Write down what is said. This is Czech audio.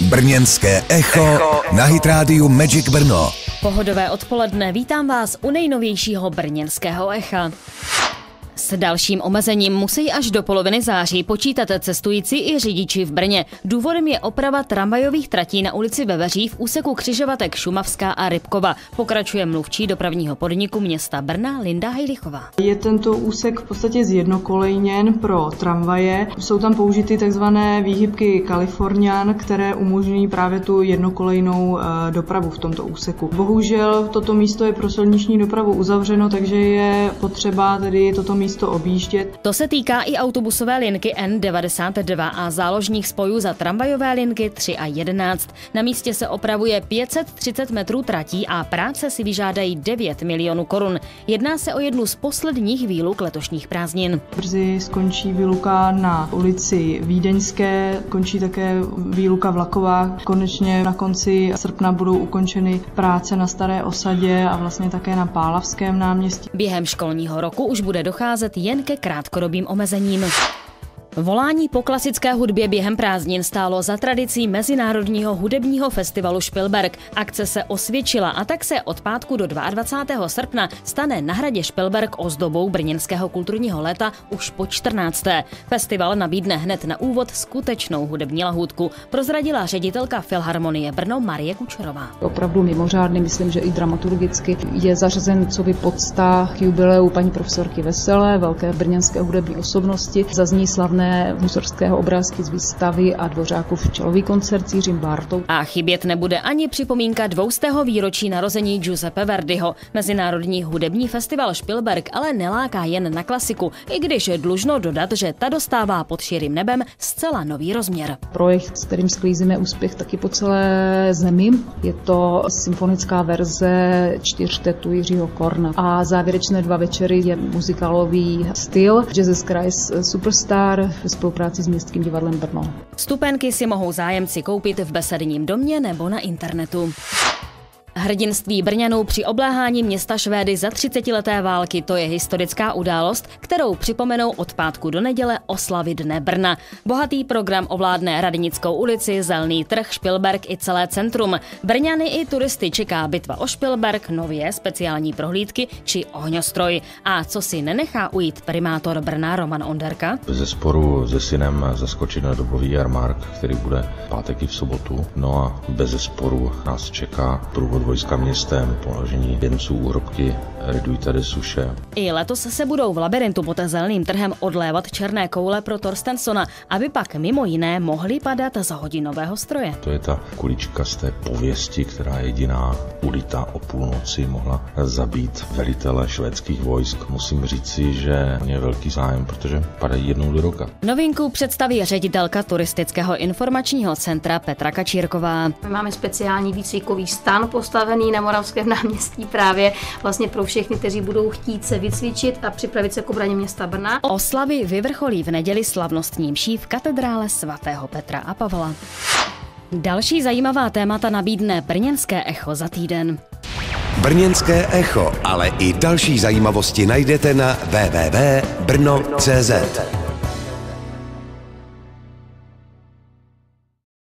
Brněnské echo, echo na Hitrádiu Magic Brno. Pohodové odpoledne, vítám vás u nejnovějšího brněnského echa. S dalším omezením musí až do poloviny září počítat cestující i řidiči v Brně. Důvodem je oprava tramvajových tratí na ulici Veveří v úseku křižovatek Šumavská a Rybkova. Pokračuje mluvčí dopravního podniku města Brna Linda Hejlichová. Je tento úsek v podstatě zjednokolejněn pro tramvaje. Jsou tam použity takzvané výhybky Kalifornian, které umožňují právě tu jednokolejnou eh, dopravu v tomto úseku. Bohužel toto místo je pro silniční dopravu uzavřeno, takže je potřeba tedy toto místo místo objíždět. To se týká i autobusové linky N92 a záložních spojů za tramvajové linky 3 a 11. Na místě se opravuje 530 metrů tratí a práce si vyžádají 9 milionů korun. Jedná se o jednu z posledních výluk letošních prázdnin. Brzy skončí výluka na ulici Vídeňské, končí také výluka vlaková. Konečně na konci srpna budou ukončeny práce na Staré osadě a vlastně také na Pálavském náměstí. Během školního roku už bude docházet docházet jen ke krátkodobým omezením. Volání po klasické hudbě během prázdnin stálo za tradicí Mezinárodního hudebního festivalu Špilberg. Akce se osvědčila a tak se od pátku do 22. srpna stane na hradě Špilberg ozdobou brněnského kulturního léta už po 14. Festival nabídne hned na úvod skutečnou hudební lahůdku, prozradila ředitelka Filharmonie Brno Marie Kučerová. Opravdu mimořádný, myslím, že i dramaturgicky je zařazen co by podsta k jubileu paní profesorky Veselé, velké brněnské hudební osobnosti. Zazní slavné známé musorského obrázky z výstavy a Dvořákův čelový koncert s Jiřím Bartou. A chybět nebude ani připomínka dvoustého výročí narození Giuseppe Verdiho. Mezinárodní hudební festival Spielberg ale neláká jen na klasiku, i když je dlužno dodat, že ta dostává pod širým nebem zcela nový rozměr. Projekt, s kterým sklízíme úspěch taky po celé zemi, je to symfonická verze čtyřtetu Jiřího Korna. A závěrečné dva večery je muzikálový styl Jesus Christ Superstar, ve spolupráci s Městským divadlem Brno. Stupenky si mohou zájemci koupit v besedním domě nebo na internetu. Hrdinství Brňanů při obléhání města Švédy za 30-leté války to je historická událost, kterou připomenou od pátku do neděle oslavy Dne Brna. Bohatý program ovládne Radnickou ulici, Zelný trh, Špilberg i celé centrum. Brňany i turisty čeká bitva o Špilberg, nově speciální prohlídky či ohňostroj. A co si nenechá ujít primátor Brna Roman Onderka? Ze sporu se synem zaskočit na dobový jarmark, který bude pátek i v sobotu. No a bez sporu nás čeká průvod vojska městem, položení věnců úhrobky Reduita de Suše. I letos se budou v labirintu pod zelným trhem odlévat černé koule pro Torstensona, aby pak mimo jiné mohly padat z hodinového stroje. To je ta kulička z té pověsti, která jediná ulita o půlnoci mohla zabít velitele švédských vojsk. Musím říci, že je velký zájem, protože padají jednou do roka. Novinku představí ředitelka turistického informačního centra Petra Kačírková. My máme speciální výcvikový stan postavený na Moravském náměstí právě vlastně pro všechny, kteří budou chtít se vycvičit a připravit se k obraně města Brna. Oslavy vyvrcholí v neděli slavnostní mší v katedrále svatého Petra a Pavla. Další zajímavá témata nabídne Brněnské echo za týden. Brněnské echo, ale i další zajímavosti najdete na www.brno.cz.